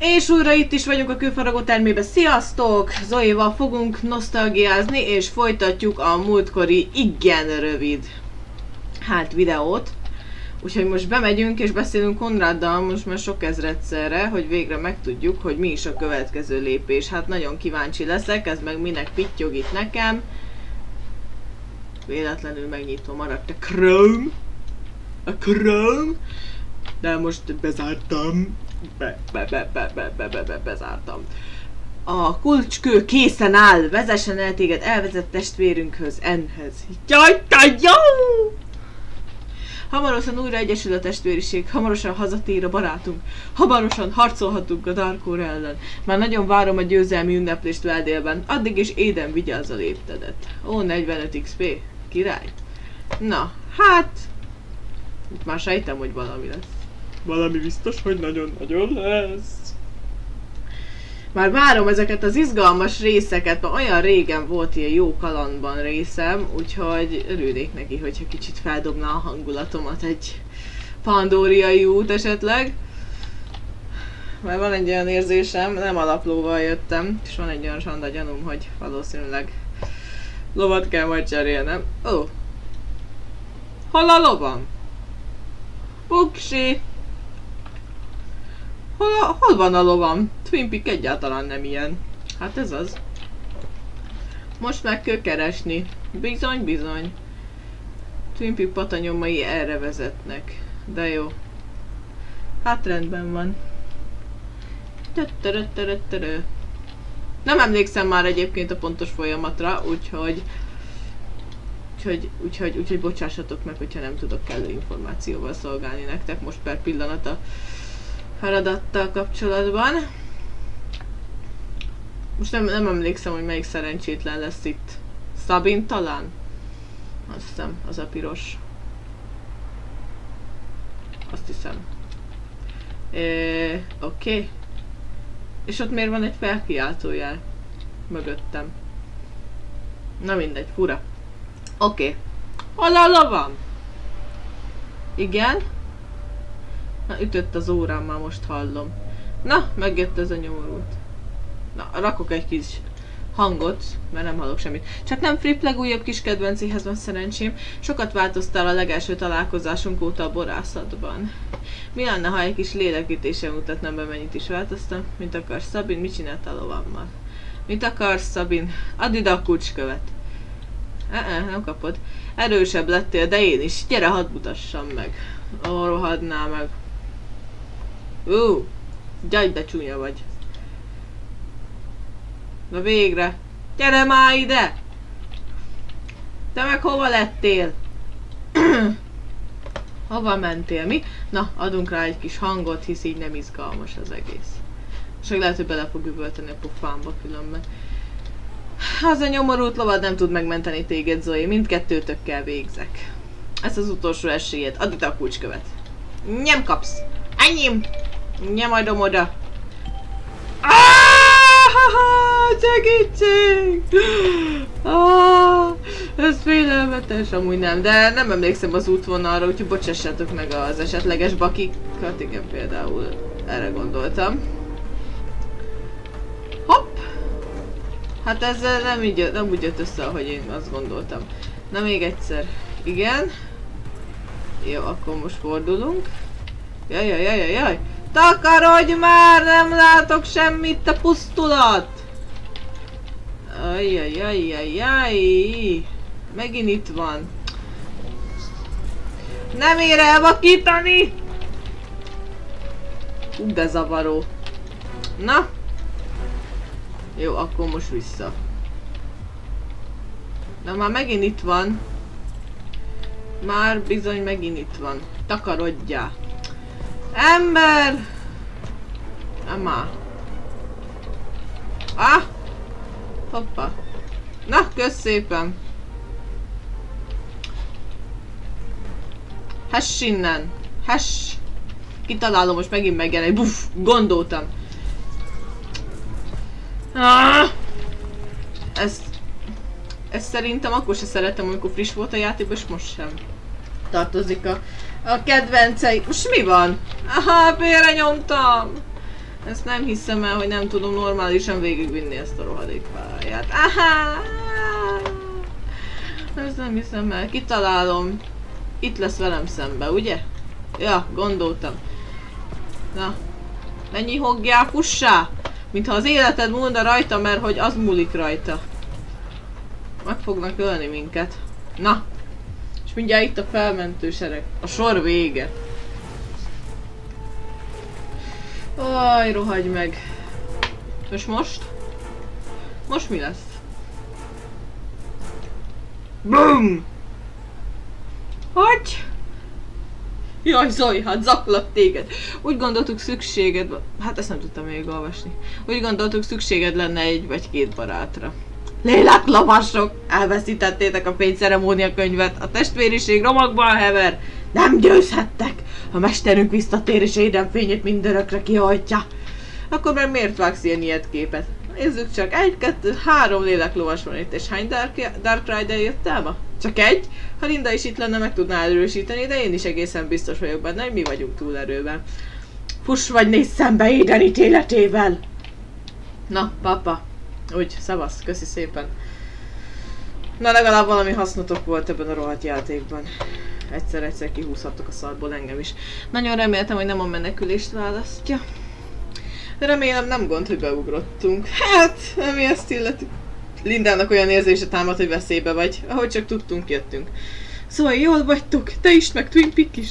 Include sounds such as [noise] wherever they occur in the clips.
És újra itt is vagyunk a külfaragó termébe. Sziasztok! Zoéval fogunk nosztalgiázni, és folytatjuk a múltkori igen rövid hát videót. Úgyhogy most bemegyünk és beszélünk Konráddal most már sok ezredszerre, hogy végre megtudjuk, hogy mi is a következő lépés. Hát nagyon kíváncsi leszek, ez meg minek pittyog itt nekem. Véletlenül megnyitva maradt a Chrome. A Chrome. De most bezártam. Be, be, be, be, be, be, be, be, bezártam. A kulcskő készen áll, vezessen el téged elvezett testvérünkhöz, Enhez. Jaj, te jó! Hamarosan újra egyesül a testvériség, hamarosan hazatér a barátunk, hamarosan harcolhatunk a Darkor ellen. Már nagyon várom a győzelmi ünneplést Veldélben, addig is éden vigyázz a léptedet. Ó, 45 XP, király. Na, hát... Itt már sejtem, hogy valami lesz. Valami biztos, hogy nagyon-nagyon lesz. Már várom ezeket az izgalmas részeket, mert olyan régen volt ilyen jó kalandban részem, úgyhogy örülnék neki, hogyha kicsit feldobná a hangulatomat egy pandóriai út esetleg. Mert van egy olyan érzésem, nem alaplóval jöttem, és van egy olyan sanda gyanúm, hogy valószínűleg lovat kell majd cserélnem. Ó. Oh. Hol a lovam? Uksi! Hol, hol van a lovam? Twin Peak egyáltalán nem ilyen. Hát ez az. Most meg kell keresni. Bizony, bizony. Twin Peak patanyomai erre vezetnek. De jó. Hát rendben van. Nem emlékszem már egyébként a pontos folyamatra, úgyhogy Úgyhogy, úgyhogy, úgyhogy bocsássatok meg, hogyha nem tudok kellő információval szolgálni nektek most per pillanat a feladattal kapcsolatban. Most nem, nem emlékszem, hogy melyik szerencsétlen lesz itt. Szabin talán? Azt hiszem, az a piros. Azt hiszem. Oké. Okay. És ott miért van egy felkiáltójel? Mögöttem. Na mindegy, fura. Oké. Okay. Hol a van? Igen? Na, ütött az órám, már most hallom. Na, megjött ez a nyomorult. Na, rakok egy kis hangot, mert nem hallok semmit. Csak nem Fripp legújabb kis kedvencéhez van szerencsém. Sokat változtál a legelső találkozásunk óta a borászatban. Mi lenne, ha egy kis lélekítése mutatnám be, mennyit is változtam? Mint akarsz, Szabin, mit csináltál lovammal? Mit akarsz, Szabin? Add ide a kulcskövet. E-e, nem kapod. Erősebb lettél, de én is. Gyere, hadd mutassam meg. Ó, rohadná meg. Ú, gyaj, de csúnya vagy. Na végre. Gyere már ide! Te meg hova lettél? [clears throat] hova mentél? Mi? Na, adunk rá egy kis hangot, hisz így nem izgalmas az egész. Csak lehet, hogy bele fog üvölteni a pofámba különben. Az a nyomorult lovad nem tud megmenteni téged, Zoe. Mindkettőtökkel végzek. Ez az utolsó esélyed. Add itt a kulcskövet. Nem kapsz. Enyém! Nem adom oda. Segítség! Ah, ez félelmetes, amúgy nem, de nem emlékszem az útvonalra, úgyhogy bocsássátok meg az esetleges bakikat, igen például erre gondoltam. Hopp! Hát ez nem, így, nem úgy jött össze, ahogy én azt gondoltam. Na még egyszer. Igen. Jó, akkor most fordulunk. Jaj, jaj, jaj, jaj. Takarodj már, nem látok semmit, te pusztulat! Ajjajajajaj. Megint itt van. Nem ér elvakítani! Hú, de zavaró. Na. Jó, akkor most vissza. Na már megint itt van. Már bizony megint itt van. Takarodjál. Ember! Emma. Ah! Hoppa. Na, kösz szépen. Hess innen. Hess. Kitalálom, most megint megjelenik. Buff, gondoltam. Ah! Ezt... Ezt szerintem akkor se szeretem, amikor friss volt a játék, és most sem. Tartozik a a kedvencei... Most mi van? Aha, félre nyomtam! Ezt nem hiszem el, hogy nem tudom normálisan végigvinni ezt a rohadék pályát. Aha! Ezt nem hiszem el. Kitalálom. Itt lesz velem szembe, ugye? Ja, gondoltam. Na. Ne nyihogjál, fussá! Mintha az életed múlna rajta, mert hogy az múlik rajta. Meg fognak ölni minket. Na. És mindjárt itt a felmentő sereg. A sor vége. Aj, rohagy meg. És most? Most mi lesz? BOOM! Hogy? Jaj, Zoli, hát zaklat téged. Úgy gondoltuk szükséged... Hát ezt nem tudtam még olvasni. Úgy gondoltuk szükséged lenne egy vagy két barátra. Léleklavasok! Elveszítettétek a fényceremónia könyvet, a testvériség romokban hever! Nem győzhettek! A mesterünk visszatér és édenfényét mindörökre kihajtja. Akkor meg miért vágsz ilyen ilyet képet? Nézzük csak, egy, kettő, három léleklovas van itt, és hány Dark, Dark Rider jött el ma? Csak egy? Ha Linda is itt lenne, meg tudná erősíteni, de én is egészen biztos vagyok benne, hogy mi vagyunk túl erőben. Fuss vagy nézz szembe éden ítéletével! Na, papa. Úgy, szavasz, köszi szépen. Na legalább valami hasznotok volt ebben a rohadt játékban. Egyszer-egyszer kihúzhattok a szarból engem is. Nagyon reméltem, hogy nem a menekülést választja. De remélem nem gond, hogy beugrottunk. Hát, ami ezt illeti. Lindának olyan érzése támad, hogy veszélybe vagy. Ahogy csak tudtunk, jöttünk. Szóval jól vagytok, te is, meg Twin Peak is.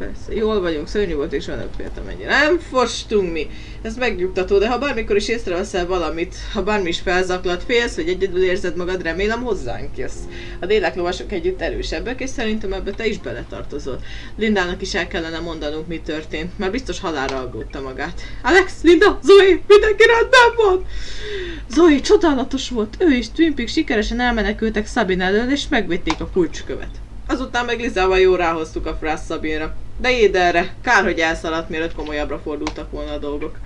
Persze, jól vagyunk, szörnyű volt és önök féltem ennyi. Nem fostunk mi. Ez megnyugtató, de ha bármikor is észreveszel valamit, ha bármi is felzaklat, félsz, hogy egyedül érzed magad, remélem hozzánk jössz. A lovasok együtt erősebbek, és szerintem ebbe te is beletartozol. Lindának is el kellene mondanunk, mi történt. Már biztos halára aggódta magát. Alex, Linda, Zoe, mindenki rendben van! Zoe csodálatos volt, ő is Twin Peaks sikeresen elmenekültek Sabine elől, és megvették a kulcskövet. Azután meg Lizával jó ráhoztuk a Frász Szabinra. De édelre, kár, hogy elszaladt, mielőtt komolyabbra fordultak volna a dolgok.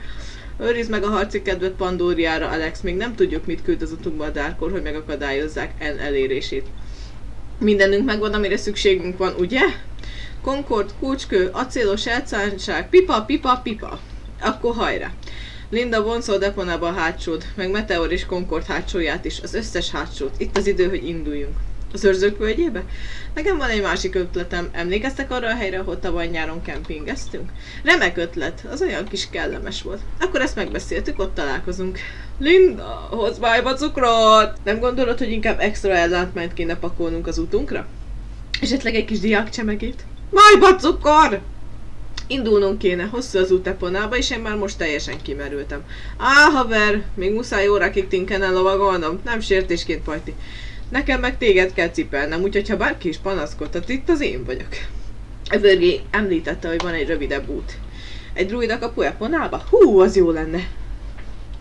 Őrizd meg a harci kedvet Pandóriára, Alex, még nem tudjuk, mit küld az utunkba a Darkor, hogy megakadályozzák en elérését. Mindenünk megvan, amire szükségünk van, ugye? Concord, kulcskő, acélos elszántság, pipa, pipa, pipa. Akkor hajrá! Linda vonszol deponába a hátsód, meg Meteor és Concord hátsóját is, az összes hátsót. Itt az idő, hogy induljunk. Az őrzők völgyébe? Nekem van egy másik ötletem. Emlékeztek arra a helyre, ahol tavaly nyáron kempingeztünk? Remek ötlet, az olyan kis kellemes volt. Akkor ezt megbeszéltük, ott találkozunk. Linda, hozz bájba cukrot! Nem gondolod, hogy inkább extra ellátmányt kéne pakolnunk az utunkra? Esetleg egy kis diák csemegét? Bájba cukor! Indulnunk kéne, hosszú az út Eponába, és én már most teljesen kimerültem. Á, haver, még muszáj órákig tinkenen lovagolnom, nem sértésként pajti. Nekem meg téged kell cipelnem, úgyhogy ha bárki is panaszkodhat, itt az én vagyok. Evergy említette, hogy van egy rövidebb út. Egy druid a kapu Eponába? Hú, az jó lenne.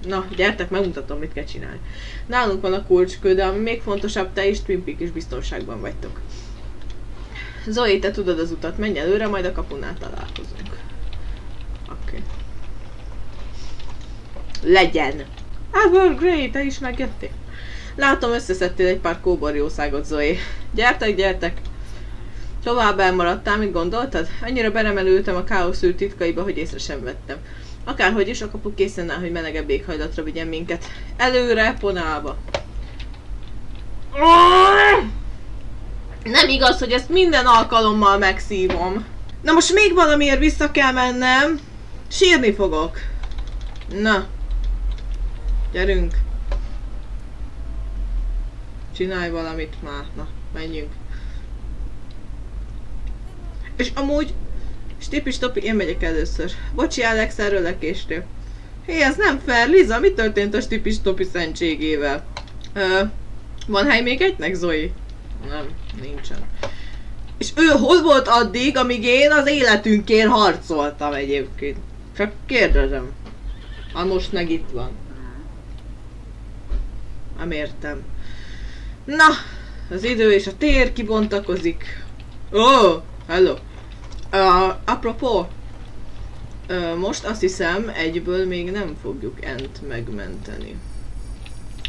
Na, gyertek, megmutatom, mit kell csinálni. Nálunk van a kulcskő, de ami még fontosabb, te és Twin Peak is biztonságban vagytok. Zoe, te tudod az utat, menj előre, majd a kapunál találkozunk. Oké. Okay. Legyen! Evergrey, te is megjöttél? Látom, összeszedtél egy pár kóborjószágot, Zoe. Gyertek, gyertek! Tovább elmaradtál, mit gondoltad? Annyira beremelültem a káosz űr titkaiba, hogy észre sem vettem. Akárhogy is, a kapu készen áll, hogy melegebb éghajlatra vigyen minket. Előre, ponálva. Nem igaz, hogy ezt minden alkalommal megszívom. Na most még valamiért vissza kell mennem. Sírni fogok. Na. Gyerünk. Csinálj valamit már. Na, menjünk. És amúgy, Stipi Stopi, én megyek először. Bocsi Alex, erről lekéstél. Hé, ez nem fair, Liza, mi történt a Stipi Stopi szentségével? Ö, van hely még egynek, Zoe? Nem, nincsen. És ő hol volt addig, amíg én az életünkért harcoltam egyébként? Csak kérdezem. Ha most meg itt van. Nem értem. Na, az idő és a tér kibontakozik. Ó, oh, hello. Uh, apropó, uh, most azt hiszem egyből még nem fogjuk Ent megmenteni.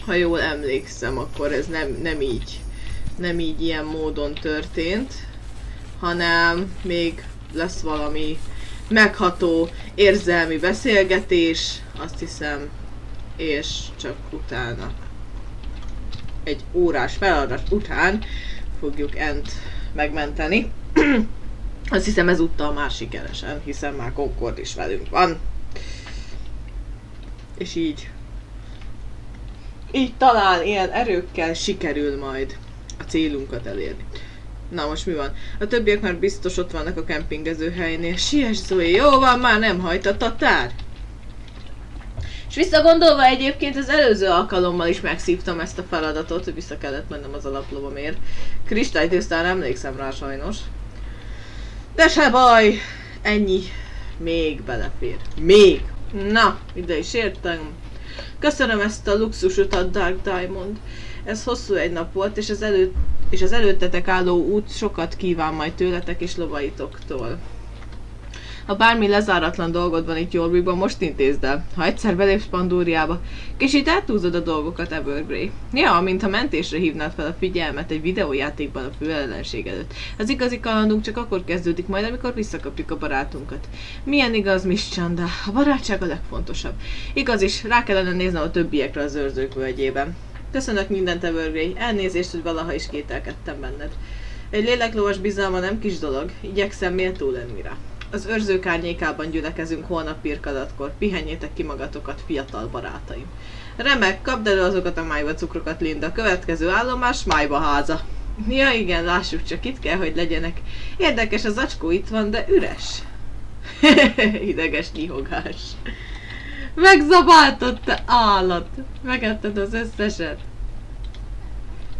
Ha jól emlékszem, akkor ez nem, nem így, nem így ilyen módon történt, hanem még lesz valami megható érzelmi beszélgetés, azt hiszem, és csak utána, egy órás feladat után fogjuk Ent megmenteni. [clears throat] azt hiszem ezúttal már sikeresen, hiszen már Concord is velünk van. És így így talán ilyen erőkkel sikerül majd a célunkat elérni. Na most mi van? A többiek már biztos ott vannak a kempingező helynél. Siess Zoe, jó van, már nem hajt a tatár. És visszagondolva egyébként az előző alkalommal is megszívtam ezt a feladatot, hogy vissza kellett mennem az alaplobomért. Kristálytisztán emlékszem rá sajnos. De se baj, ennyi még belefér. Még! Na, ide is értem. Köszönöm ezt a luxusutat, Dark Diamond. Ez hosszú egy nap volt, és az, elő, és az előttetek álló út sokat kíván majd tőletek és lovaitoktól. Ha bármi lezáratlan dolgod van itt Jorvikban, most intézd el. Ha egyszer belépsz Pandóriába, kicsit eltúzod a dolgokat Evergrey. Ja, mintha mentésre hívnád fel a figyelmet egy videójátékban a fő ellenség előtt. Az igazi kalandunk csak akkor kezdődik majd, amikor visszakapjuk a barátunkat. Milyen igaz, Miss Chanda? A barátság a legfontosabb. Igaz is, rá kellene néznem a többiekre az őrzők völgyében. Köszönök mindent, Evergrey. Elnézést, hogy valaha is kételkedtem benned. Egy léleklovas bizalma nem kis dolog. Igyekszem méltó lenni rá. Az őrzők árnyékában gyülekezünk holnap pirkadatkor. Pihenjétek ki magatokat, fiatal barátaim. Remek, kapd elő azokat a májba cukrokat, Linda. Következő állomás, májba háza. Ja igen, lássuk csak, itt kell, hogy legyenek. Érdekes, az acskó itt van, de üres. [laughs] Ideges nyihogás. Megzabáltad, te állat! Megetted az összeset.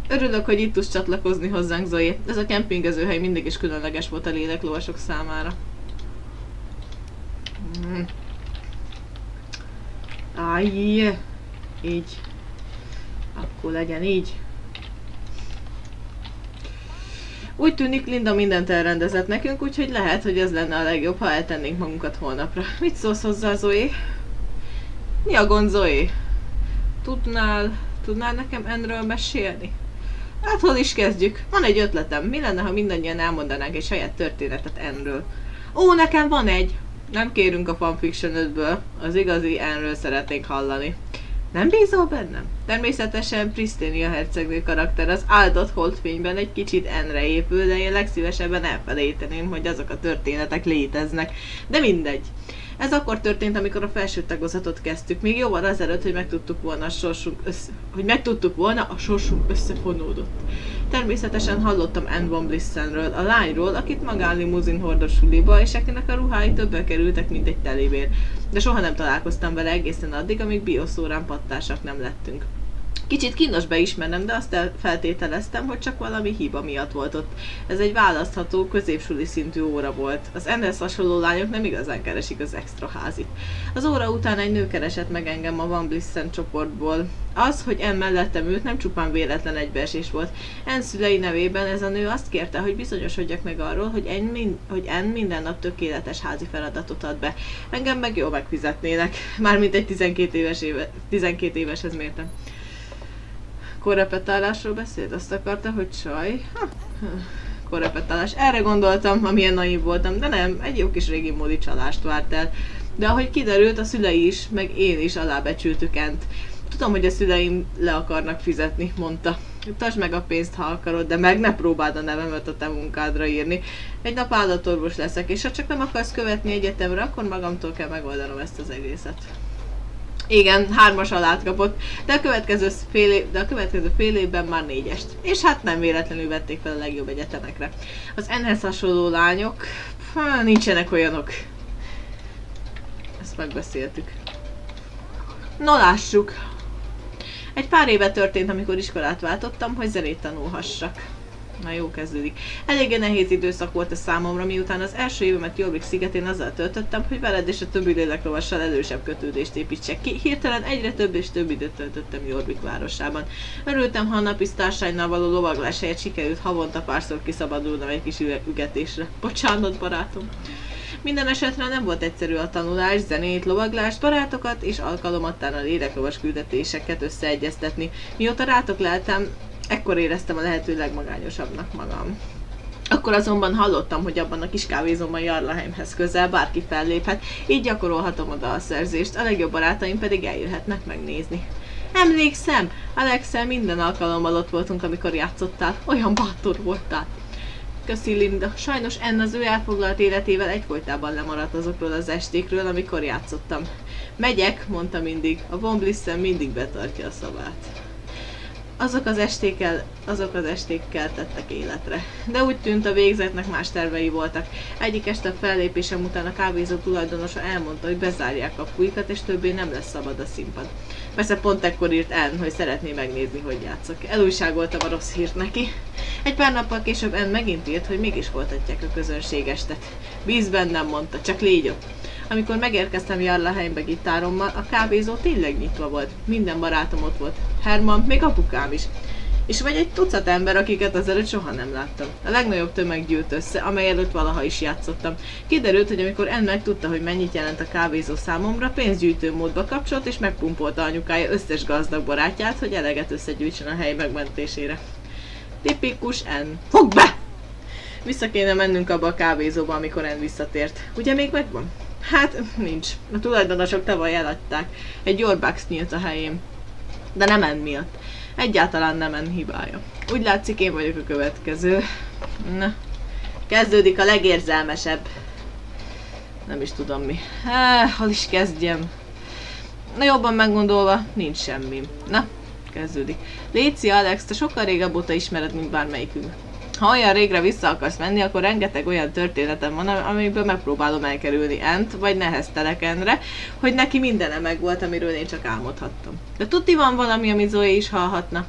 Örülök, hogy itt tudsz csatlakozni hozzánk, Zoe. Ez a kempingezőhely mindig is különleges volt a léleklovasok számára. Mm. Áj, így. Akkor legyen így. Úgy tűnik Linda mindent elrendezett nekünk, úgyhogy lehet, hogy ez lenne a legjobb, ha eltennénk magunkat holnapra. Mit szólsz hozzá, Zoe? Mi a gond, Zoe? Tudnál, tudnál nekem enről mesélni? Hát hol is kezdjük? Van egy ötletem. Mi lenne, ha mindannyian elmondanánk egy saját történetet enről? Ó, nekem van egy! Nem kérünk a fanfiction az igazi enről szeretnénk hallani. Nem bízol bennem? Természetesen Pristinia hercegnő karakter az áldott holdfényben egy kicsit enre épül, de én legszívesebben elfelejteném, hogy azok a történetek léteznek. De mindegy. Ez akkor történt, amikor a felső tagozatot kezdtük, még jóval ezelőtt, hogy megtudtuk volna a sorsunk össze, hogy megtudtuk volna, a sorsunk összefonódott. Természetesen hallottam Anne von Blissenről, a lányról, akit magán limuzin suliba, és akinek a ruhái többe kerültek, mint egy telébér. De soha nem találkoztam vele egészen addig, amíg bioszórán pattársak nem lettünk. Kicsit kínos beismernem, de azt feltételeztem, hogy csak valami hiba miatt volt ott. Ez egy választható, középsuli szintű óra volt. Az ennek hasonló lányok nem igazán keresik az extra házit. Az óra után egy nő keresett meg engem a Van Blissen csoportból. Az, hogy en mellettem ült, nem csupán véletlen egybeesés volt. En szülei nevében ez a nő azt kérte, hogy bizonyosodjak meg arról, hogy en, min- hogy en minden nap tökéletes házi feladatot ad be. Engem meg jól megfizetnének. Mármint egy 12 éves éve, 12 éveshez mértem korrepetálásról beszélt? Azt akarta, hogy csaj? Ha, korrepetálás. Erre gondoltam, amilyen naív voltam, de nem, egy jó kis régi módi csalást várt el. De ahogy kiderült, a szülei is, meg én is alábecsültük Ent. Tudom, hogy a szüleim le akarnak fizetni, mondta. Tartsd meg a pénzt, ha akarod, de meg ne próbáld a nevemet a te munkádra írni. Egy nap állatorvos leszek, és ha csak nem akarsz követni egyetemre, akkor magamtól kell megoldanom ezt az egészet. Igen, hármas alát kapott, de a következő fél, év, de a következő fél évben már négyest. És hát nem véletlenül vették fel a legjobb egyetemekre. Az enhez hasonló lányok, há, nincsenek olyanok. Ezt megbeszéltük. No lássuk. Egy pár éve történt, amikor iskolát váltottam, hogy zenét tanulhassak. Na jó kezdődik. Eléggé nehéz időszak volt a számomra, miután az első évemet Jobbik szigetén azzal töltöttem, hogy veled és a többi léleklovassal elősebb kötődést építsek ki. Hirtelen egyre több és több időt töltöttem Jobbik városában. Örültem, ha a napi való lovaglás helyett sikerült havonta párszor kiszabadulnom egy kis ügetésre. Bocsánat, barátom! Minden esetre nem volt egyszerű a tanulás, zenét, lovaglást, barátokat és alkalomattán a léleklovas küldetéseket összeegyeztetni. Mióta rátok leltem, ekkor éreztem a lehető legmagányosabbnak magam. Akkor azonban hallottam, hogy abban a kis kávézóban Jarlaheimhez közel bárki felléphet, így gyakorolhatom a dalszerzést, a legjobb barátaim pedig eljöhetnek megnézni. Emlékszem, Alexel minden alkalommal ott voltunk, amikor játszottál. Olyan bátor voltál. Köszi Linda. Sajnos Enn az ő elfoglalt életével egyfolytában lemaradt azokról az estékről, amikor játszottam. Megyek, mondta mindig. A Von Blissen mindig betartja a szavát azok az estékkel, azok az estékkel tettek életre. De úgy tűnt a végzetnek más tervei voltak. Egyik este a fellépésem után a kávézó tulajdonosa elmondta, hogy bezárják a fújkat, és többé nem lesz szabad a színpad. Persze pont ekkor írt Anne, hogy szeretné megnézni, hogy játszok. Elújságoltam a rossz hírt neki. Egy pár nappal később Anne megint írt, hogy mégis folytatják a közönségestet. Bíz bennem, mondta, csak légy ott. Amikor megérkeztem Jarlaheimbe gitárommal, a kávézó tényleg nyitva volt. Minden barátom ott volt. Herman, még apukám is. És vagy egy tucat ember, akiket azelőtt soha nem láttam. A legnagyobb tömeg gyűlt össze, amely előtt valaha is játszottam. Kiderült, hogy amikor En megtudta, hogy mennyit jelent a kávézó számomra, pénzgyűjtő módba kapcsolt és megpumpolta anyukája összes gazdag barátját, hogy eleget összegyűjtsen a hely megmentésére. Tipikus En. Fog be! Vissza kéne mennünk abba a kávézóba, amikor En visszatért. Ugye még megvan? Hát, nincs. A tulajdonosok tavaly eladták. Egy Yorbax nyílt a helyén. De nem en miatt. Egyáltalán nem en hibája. Úgy látszik, én vagyok a következő. Na. Kezdődik a legérzelmesebb. Nem is tudom mi. Há, hol is kezdjem? Na jobban meggondolva, nincs semmi. Na, kezdődik. Léci Alex, te sokkal régebb óta ismered, mint bármelyikünk ha olyan régre vissza akarsz menni, akkor rengeteg olyan történetem van, amiből megpróbálom elkerülni Ent, vagy neheztelek Endre, hogy neki mindene meg volt, amiről én csak álmodhattam. De tudti van valami, amit Zoe is hallhatna.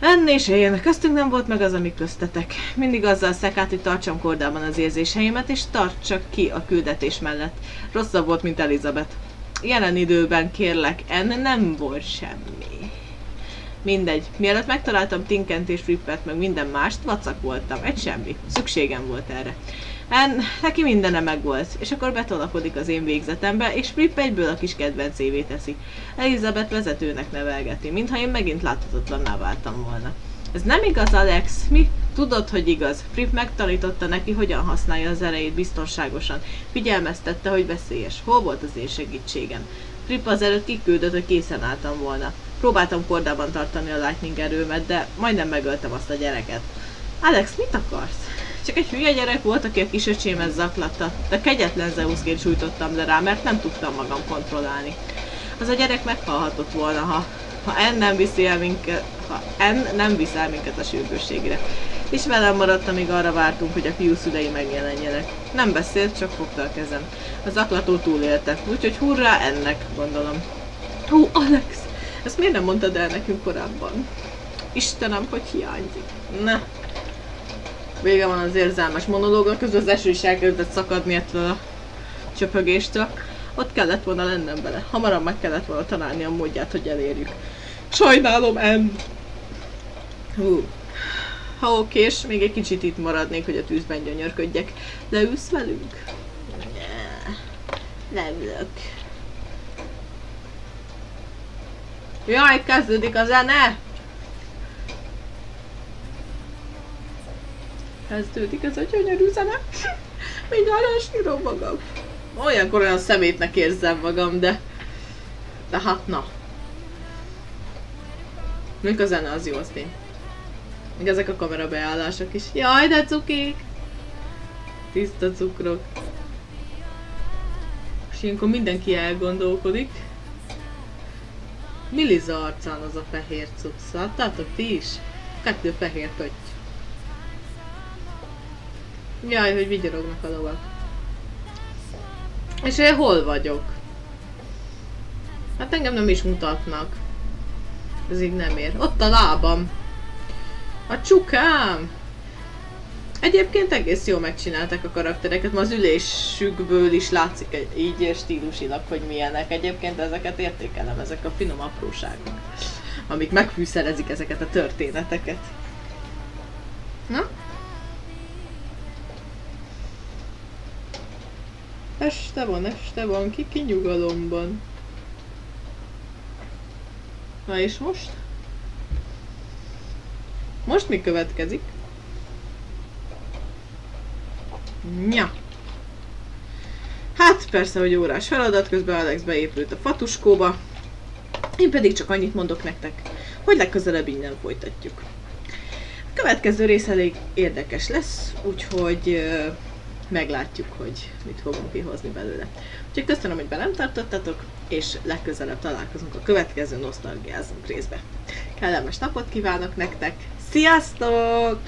Enn és én, köztünk nem volt meg az, ami köztetek. Mindig azzal szekát, hogy tartsam kordában az érzéseimet, és tartsak ki a küldetés mellett. Rosszabb volt, mint Elizabeth. Jelen időben kérlek, En nem volt semmi. Mindegy. Mielőtt megtaláltam Tinkent és Frippet, meg minden mást, vacak voltam. Egy semmi. Szükségem volt erre. En, neki mindene megvolt, és akkor betolakodik az én végzetembe, és Fripp egyből a kis kedvencévé teszi. Elizabeth vezetőnek nevelgeti, mintha én megint láthatatlanná váltam volna. Ez nem igaz, Alex? Mi? Tudod, hogy igaz. Fripp megtanította neki, hogyan használja az erejét biztonságosan. Figyelmeztette, hogy veszélyes. Hol volt az én segítségem? Fripp az előtt kiküldött, hogy készen álltam volna. Próbáltam kordában tartani a lightning erőmet, de majdnem megöltem azt a gyereket. Alex, mit akarsz? Csak egy hülye gyerek volt, aki a kisöcsémet zaklatta, de kegyetlen Zeusként sújtottam le rá, mert nem tudtam magam kontrollálni. Az a gyerek meghalhatott volna, ha, ha En nem viszi el minket, ha En nem viszi el minket a sürgősségre. És velem maradt, amíg arra vártunk, hogy a fiú szülei megjelenjenek. Nem beszélt, csak fogta a kezem. Az zaklató túlélte, úgyhogy hurrá ennek, gondolom. Ó, Alex! Ezt miért nem mondtad el nekünk korábban? Istenem, hogy hiányzik. Ne. Vége van az érzelmes monológa, közben az eső is elkezdett szakadni ettől a csöpögéstől. Ott kellett volna lennem bele. Hamarabb meg kellett volna találni a módját, hogy elérjük. Sajnálom, em. Hú. Ha okés, még egy kicsit itt maradnék, hogy a tűzben gyönyörködjek. Leülsz velünk? Ne. Leülök. Jaj, kezdődik a zene! Kezdődik ez a gyönyörű zene. [laughs] Mindjárt elsírom magam. Olyankor olyan szemétnek érzem magam, de... De hát na. Mink a zene az jó, azt én. Még ezek a kamera beállások is. Jaj, de cukik! Tiszta cukrok. És ilyenkor mindenki elgondolkodik. Mi Liza arcán az a fehér cucc? Láttátok ti is? Kettő fehér pötty. Jaj, hogy vigyorognak a lovak. És én hol vagyok? Hát engem nem is mutatnak. Ez így nem ér. Ott a lábam. A csukám! Egyébként egész jól megcsinálták a karaktereket, ma az ülésükből is látszik így stílusilag, hogy milyenek. Egyébként ezeket értékelem, ezek a finom apróságok, amik megfűszerezik ezeket a történeteket. Na? Este van, este van, ki ki nyugalomban. Na és most? Most mi következik? Ja. Hát persze, hogy órás feladat, közben Alex beépült a fatuskóba. Én pedig csak annyit mondok nektek, hogy legközelebb innen folytatjuk. A következő rész elég érdekes lesz, úgyhogy ö, meglátjuk, hogy mit fogunk kihozni belőle. Úgyhogy köszönöm, hogy velem tartottatok, és legközelebb találkozunk a következő nosztalgiázunk részbe. Kellemes napot kívánok nektek! Sziasztok!